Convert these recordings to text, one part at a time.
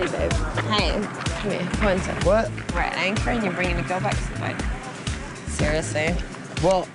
Hey, babe. Hey, come here. One sec. What? We're at anchor and you're bringing a girl back to the boat. Seriously? Well,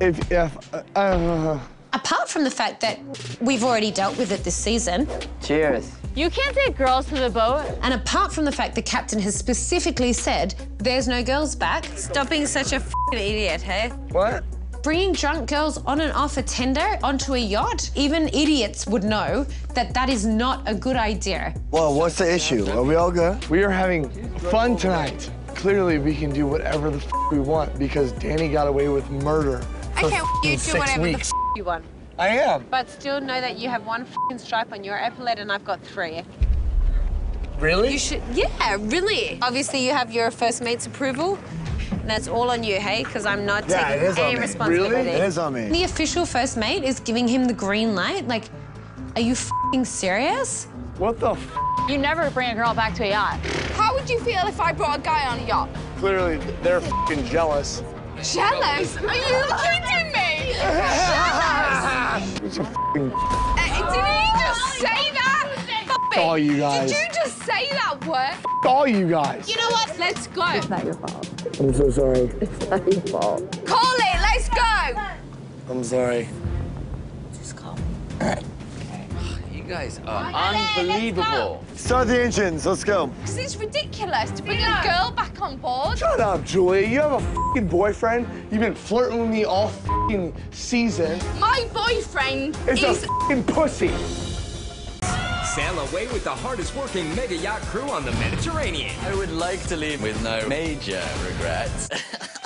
if if uh, uh, Apart from the fact that we've already dealt with it this season, Cheers. You can't take girls to the boat. and apart from the fact the captain has specifically said there's no girls back, Stop being such a fing idiot, hey? what? Bringing drunk girls on and off a tender onto a yacht, even idiots would know that that is not a good idea. Well, what's the issue? Are we all good? We are having fun tonight. Clearly, we can do whatever the f- we want because Danny got away with murder. For Okay, you do six whatever weeks. the f- you want. I am. But still know that you have one f***ing stripe on your epaulette and I've got three. Really? You should, yeah, really. Obviously, you have your first mate's approval. And that's all on you, hey? Because I'm not Yeah, it taking is on any me. responsibility. Really? It is on me. The official first mate is giving him the green light. Like, are you fing serious? What the f? You never bring a girl back to a yacht. How would you feel if I brought a guy on a yacht? Clearly, they're f***ing jealous. Jealous? Are you kidding me? It's all you guys. Did you just say that word? all you guys. You know what? Let's go. It's not your fault. I'm so sorry. It's not your fault. Call it. Let's go. I'm sorry. Just call. Okay. You guys are unbelievable. Start the engines. Let's go. Because it's ridiculous to bring a girl back on board. Shut up, Julia. You have a f***ing boyfriend. You've been flirting with me all f***ing season. My boyfriend It's a is. f***ing pussy. Sail away with the hardest working mega yacht crew on the Mediterranean. I would like to leave with no major regrets.